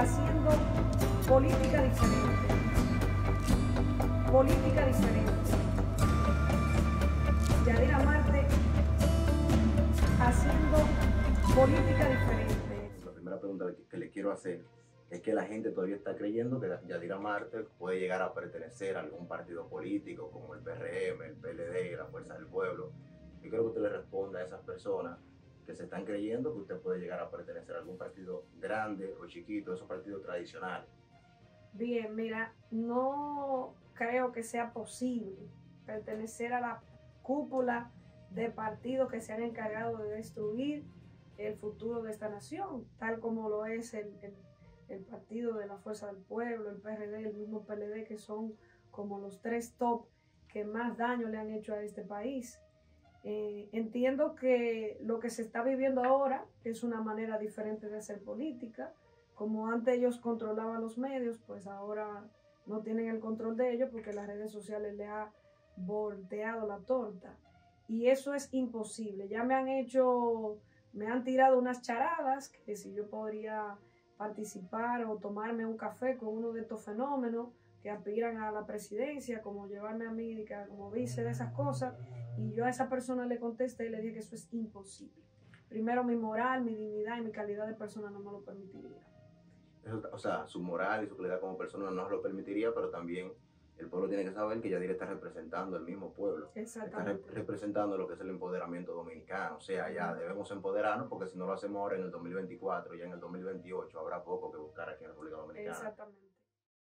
haciendo política diferente. Política diferente. Yadira Marte haciendo política diferente. La primera pregunta que le quiero hacer es que la gente todavía está creyendo que Yadira Marte puede llegar a pertenecer a algún partido político como el PRM, el PLD, la Fuerza del Pueblo. Yo creo que usted le responda a esas personas que se están creyendo que usted puede llegar a pertenecer a algún partido grande o chiquito, esos partidos tradicionales. Bien, mira, no creo que sea posible pertenecer a la cúpula de partidos que se han encargado de destruir el futuro de esta nación, tal como lo es el, el Partido de la Fuerza del Pueblo, el PRD, el mismo PLD, que son como los tres top que más daño le han hecho a este país. Eh, entiendo que lo que se está viviendo ahora es una manera diferente de hacer política. Como antes ellos controlaban los medios, pues ahora no tienen el control de ellos porque las redes sociales le ha volteado la torta. Y eso es imposible. Ya me han hecho, me han tirado unas charadas que si yo podría participar o tomarme un café con uno de estos fenómenos que aspiran a la presidencia, como llevarme a mí como vice de esas cosas, y yo a esa persona le contesté y le dije que eso es imposible. Primero, mi moral, mi dignidad y mi calidad de persona no me lo permitiría. o sea, su moral y su calidad como persona no lo permitiría, pero también el pueblo tiene que saber que Yadira está representando el mismo pueblo. Está representando lo que es el empoderamiento dominicano. O sea, ya debemos empoderarnos porque si no lo hacemos ahora en el 2024, ya en el 2028 habrá poco que buscar aquí en República Dominicana. Exactamente.